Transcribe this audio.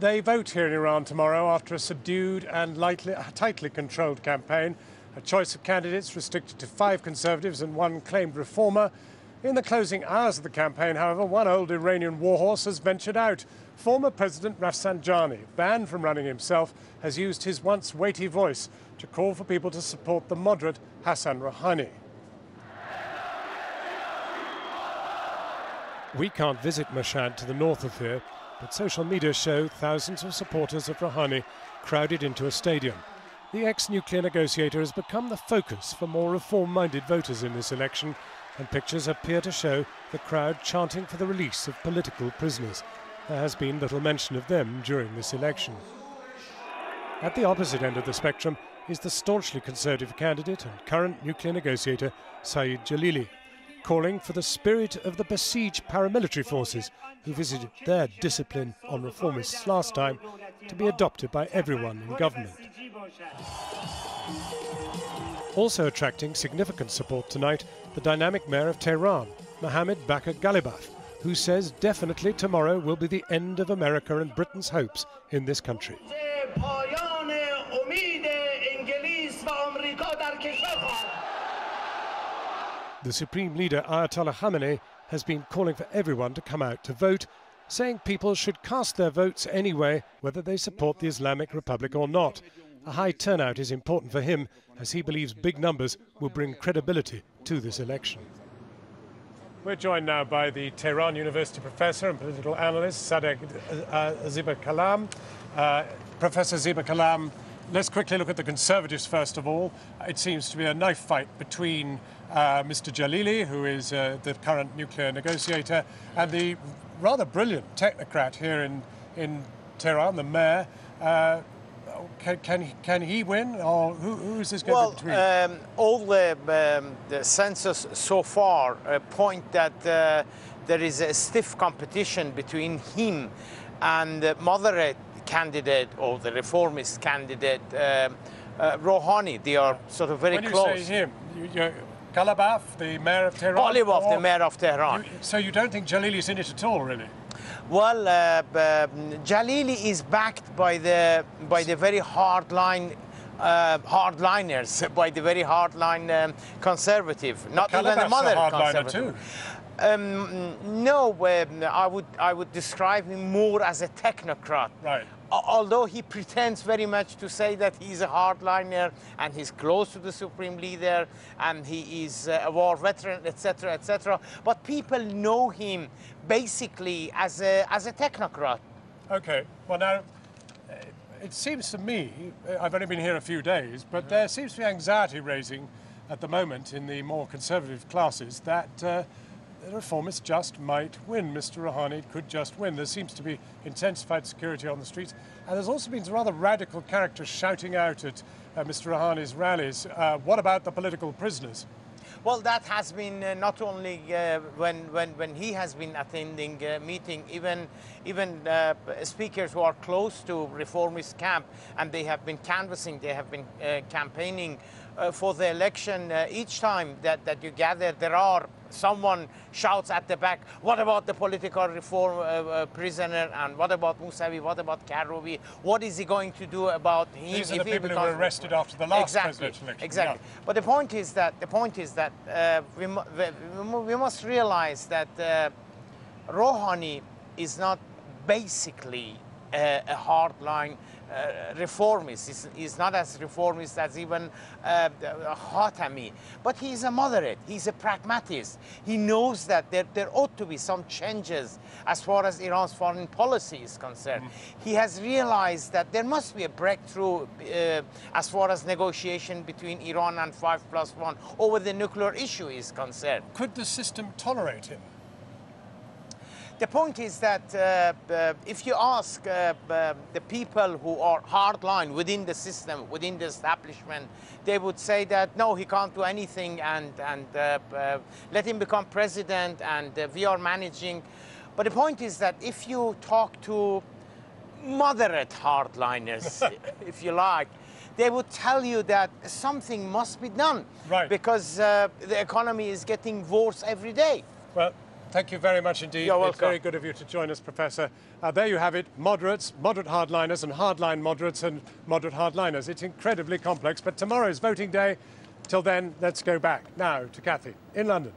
They vote here in Iran tomorrow after a subdued and lightly, tightly controlled campaign. A choice of candidates restricted to five conservatives and one claimed reformer. In the closing hours of the campaign, however, one old Iranian warhorse has ventured out. Former President Rafsanjani, banned from running himself, has used his once weighty voice to call for people to support the moderate Hassan Rouhani. We can't visit Mashhad to the north of here, but social media show thousands of supporters of Rouhani crowded into a stadium. The ex-nuclear negotiator has become the focus for more reform-minded voters in this election, and pictures appear to show the crowd chanting for the release of political prisoners. There has been little mention of them during this election. At the opposite end of the spectrum is the staunchly conservative candidate and current nuclear negotiator Saeed Jalili, calling for the spirit of the Basij paramilitary forces who visited their discipline on reformists last time to be adopted by everyone in government. Also attracting significant support tonight, the dynamic mayor of Tehran, Mohammed Bakr Ghalibaf, who says definitely tomorrow will be the end of America and Britain's hopes in this country. The Supreme Leader Ayatollah Khamenei has been calling for everyone to come out to vote, saying people should cast their votes anyway, whether they support the Islamic Republic or not. A high turnout is important for him, as he believes big numbers will bring credibility to this election. We're joined now by the Tehran University professor and political analyst Sadegh uh, Zibakalam. Uh, professor Zibakalam, let's quickly look at the Conservatives first of all. It seems to be a knife fight between uh, Mr. Jalili, who is uh, the current nuclear negotiator, and the rather brilliant technocrat here in, in Tehran, the mayor. Uh, can, can, can, he win, or who, who is this going well, to between? Um, all the, um, the census so far uh, point that uh, there is a stiff competition between him and the moderate candidate or the reformist candidate, uh, uh Rouhani. They are sort of very when close. When you say him, you, Ghalibaf, the mayor of Tehran? Ghalibaf, the mayor of Tehran. You, so you don't think Jalili's in it at all, really? Well, uh, um, Jalili is backed by the by the very hardline uh, hardliners, by the very hardline um, conservative, not even the moderate conservative. Too. Um, no, um, I would I would describe him more as a technocrat. Right. Although he pretends very much to say that he's a hardliner and he's close to the supreme leader and he is a war veteran, etc., etc. But people know him basically as a as a technocrat. Okay. Well, now it seems to me I've only been here a few days, but mm -hmm. there seems to be anxiety raising at the moment in the more conservative classes that. Uh, the reformists just might win. Mr. Rouhani could just win. There seems to be intensified security on the streets. And there's also been some rather radical characters shouting out at uh, Mr. Rouhani's rallies. Uh, what about the political prisoners? Well, that has been uh, not only uh, when, when, when he has been attending uh, meeting, even, even uh, speakers who are close to reformist camp, and they have been canvassing, they have been uh, campaigning uh, for the election. each time that, that you gather, there are someone shouts at the back, what about the political reform uh, uh, prisoner and what about Musavi, what about Karoubi, what is he going to do about him? These are the people who were arrested after the last exactly, presidential election. Exactly. Yeah. But the point is that, the point is that uh, we, we, must realize that uh, Rouhani is not basically a, a hardline uh, reformist. He's, he's, not as reformist as even uh, Khatami, but he's a moderate. He's a pragmatist. He knows that there, there ought to be some changes as far as Iran's foreign policy is concerned. Mm. He has realized that there must be a breakthrough uh, as far as negotiation between Iran and 5 plus 1 over the nuclear issue is concerned. Could the system tolerate him? The point is that uh, uh, if you ask uh, uh the people who are hardline within the system, within the establishment, they would say that no, he can't do anything and, and uh, uh, let him become president and we are managing. But the point is that if you talk to moderate hardliners, if you like, they would tell you that something must be done right. because the economy is getting worse every day. Well, Thank you very much indeed. You're welcome. It's very good of you to join us, Professor. Uh, there you have it moderates, moderate hardliners, and hardline moderates and moderate hardliners. It's incredibly complex, but tomorrow's voting day. Till then, let's go back now to Kathy in London.